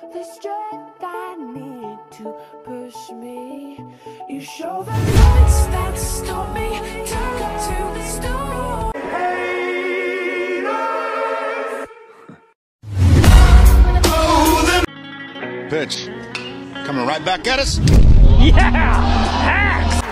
The strength I need to push me. You show the lights that stop me. Turn to the storm. Pitch coming right back at us. Yeah, hacks.